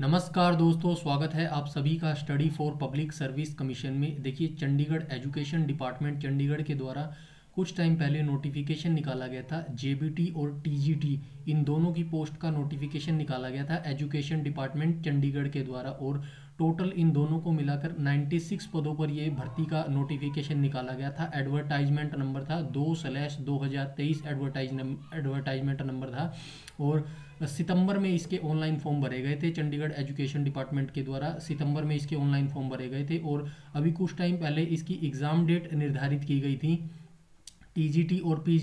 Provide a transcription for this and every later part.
नमस्कार दोस्तों, स्वागत है आप सभी का study for public service commission में। देखिए, चंडीगढ़ एजुकेशन डिपार्टमेंट चंडीगढ़ के द्वारा कुछ टाइम पहले नोटिफिकेशन निकाला गया था जेबीटी और टीजीटी इन दोनों की पोस्ट का नोटिफिकेशन निकाला गया था एजुकेशन डिपार्टमेंट चंडीगढ़ के द्वारा और टोटल इन दोनों को मिलाकर 96 पदों पर ये भर्ती का नोटिफिकेशन निकाला गया था। एडवर्टाइजमेंट नंबर था दो स्लैश दो हज़ार तेईस एडवर्टाइज एडवर्टाइजमेंट नंबर था और सितंबर में इसके ऑनलाइन फॉर्म भरे गए थे। चंडीगढ़ एजुकेशन डिपार्टमेंट के द्वारा सितंबर में इसके ऑनलाइन फॉर्म भरे गए थे और अभी कुछ टाइम पहले इसकी एग्ज़ाम डेट निर्धारित की गई थी। टीजीटी और पी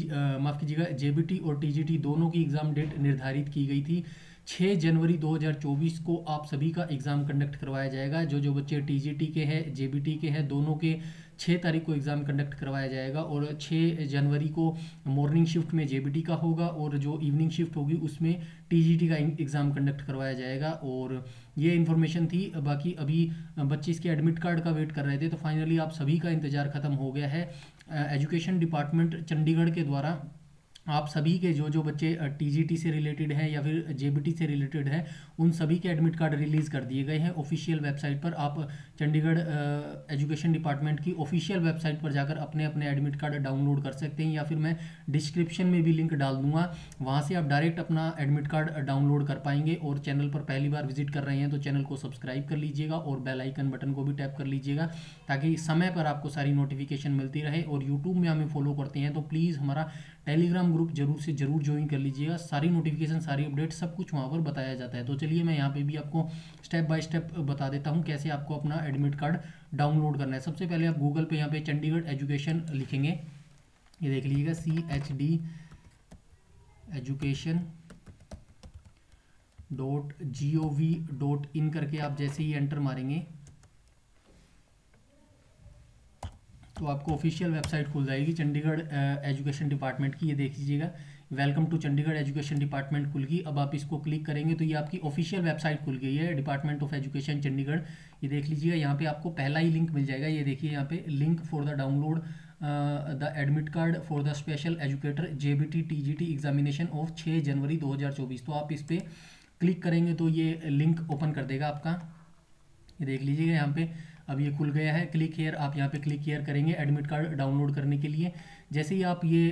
माफ़ कीजिएगा जेबीटी और टीजीटी दोनों की एग्ज़ाम डेट निर्धारित की गई थी। 6 जनवरी 2024 को आप सभी का एग्ज़ाम कंडक्ट करवाया जाएगा। जो जो बच्चे टीजीटी के हैं जेबीटी के हैं, दोनों के 6 तारीख को एग्ज़ाम कंडक्ट करवाया जाएगा और 6 जनवरी को मॉर्निंग शिफ्ट में जेबीटी का होगा और जो इवनिंग शिफ्ट होगी उसमें टीजीटी का एग्ज़ाम कंडक्ट करवाया जाएगा और ये इन्फॉर्मेशन थी। बाकी अभी बच्चे इसके एडमिट कार्ड का वेट कर रहे थे तो फाइनली आप सभी का इंतज़ार ख़त्म हो गया है। एजुकेशन डिपार्टमेंट चंडीगढ़ के द्वारा आप सभी के जो जो बच्चे टीजीटी से रिलेटेड हैं या फिर जेबीटी से रिलेटेड है, उन सभी के एडमिट कार्ड रिलीज़ कर दिए गए हैं ऑफिशियल वेबसाइट पर। आप चंडीगढ़ एजुकेशन डिपार्टमेंट की ऑफिशियल वेबसाइट पर जाकर अपने अपने एडमिट कार्ड डाउनलोड कर सकते हैं या फिर मैं डिस्क्रिप्शन में भी लिंक डाल दूँगा। वहाँ से आप डायरेक्ट अपना एडमिट कार्ड डाउनलोड कर पाएँगे और चैनल पर पहली बार विज़िट कर रहे हैं तो चैनल को सब्सक्राइब कर लीजिएगा और बेलाइकन बटन को भी टैप कर लीजिएगा ताकि समय पर आपको सारी नोटिफिकेशन मिलती रहे और यूट्यूब में हमें फॉलो करते हैं तो प्लीज़ हमारा टेलीग्राम ग्रुप ज़रूर से ज़रूर ज्वाइन कर लीजिएगा। सारी नोटिफिकेशन सारी अपडेट सब कुछ वहाँ पर बताया जाता है। तो चलिए मैं यहाँ पे भी आपको स्टेप बाय स्टेप बता देता हूँ कैसे आपको अपना एडमिट कार्ड डाउनलोड करना है। सबसे पहले आप गूगल पे यहाँ पे चंडीगढ़ एजुकेशन लिखेंगे। ये देख लीजिएगा C H D education dot G O V dot in करके आप जैसे ही एंटर मारेंगे तो आपको ऑफिशियल वेबसाइट खुल जाएगी, चंडीगढ़ एजुकेशन डिपार्टमेंट की, ये देख लीजिएगा। Welcome to Chandigarh education department खुल गई अब आप इसको क्लिक करेंगे तो ये आपकी ऑफिशियल वेबसाइट खुल गई है डिपार्टमेंट ऑफ़ एजुकेशन चंडीगढ़। ये देख लीजिएगा, यहाँ पे आपको पहला ही लिंक मिल जाएगा। ये देखिए, यहाँ पे link for the download the admit card for the special educator J B T T G T examination of छः जनवरी दो हज़ार चौबीस। तो आप इस पर क्लिक करेंगे तो ये लिंक ओपन कर देगा आपका। ये देख लीजिएगा, यहाँ पे अब ये खुल गया है। क्लिक हेयर आप यहाँ पे क्लिक हेयर करेंगे एडमिट कार्ड डाउनलोड करने के लिए। जैसे ही आप ये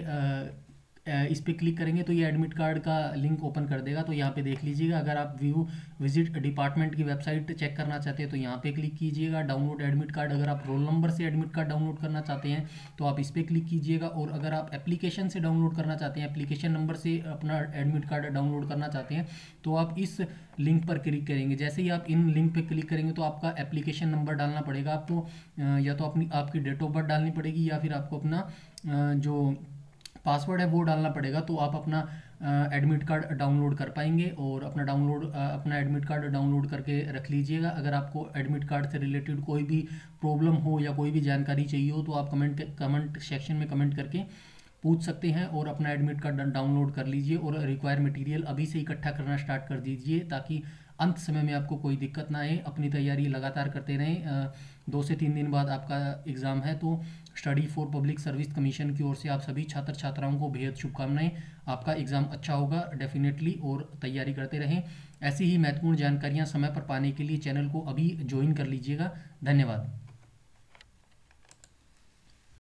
इस पर क्लिक करेंगे तो ये एडमिट कार्ड का लिंक ओपन कर देगा तो यहाँ पे देख लीजिएगा, अगर आप व्यू विज़िट डिपार्टमेंट की वेबसाइट चेक करना चाहते हैं तो यहाँ पे क्लिक कीजिएगा डाउनलोड एडमिट कार्ड अगर आप रोल नंबर से एडमिट कार्ड डाउनलोड करना चाहते हैं तो आप इस पर क्लिक कीजिएगा, और अगर आप एप्लीकेशन से डाउनलोड करना चाहते हैं एप्लीकेशन नंबर से अपना एडमिट कार्ड डाउनलोड करना चाहते हैं तो आप इस लिंक पर क्लिक करेंगे। जैसे ही आप इन लिंक पर क्लिक करेंगे तो आपका एप्लीकेशन नंबर डालना पड़ेगा आपको या तो अपनी, आपकी डेट ऑफ़ बर्थ डालनी पड़ेगी, या फिर आपको अपना जो पासवर्ड है, वो डालना पड़ेगा तो आप अपना एडमिट कार्ड डाउनलोड कर पाएँगे और अपना डाउनलोड अपना एडमिट कार्ड डाउनलोड करके रख लीजिएगा। अगर आपको एडमिट कार्ड से रिलेटेड कोई भी प्रॉब्लम हो या कोई भी जानकारी चाहिए हो तो आप कमेंट कमेंट सेक्शन में कमेंट करके पूछ सकते हैं और अपना एडमिट कार्ड डाउनलोड कर लीजिए और रिक्वायर मटेरियल अभी से इकट्ठा करना स्टार्ट कर दीजिए, ताकि अंत समय में आपको कोई दिक्कत ना आए, अपनी तैयारी लगातार करते रहें। दो से तीन दिन बाद आपका एग्ज़ाम है तो study for public service commission की ओर से आप सभी छात्र छात्राओं को बेहद शुभकामनाएँ। आपका एग्ज़ाम अच्छा होगा, डेफिनेटली, और तैयारी करते रहें। ऐसी ही महत्वपूर्ण जानकारियाँ समय पर पाने के लिए चैनल को अभी ज्वाइन कर लीजिएगा। धन्यवाद।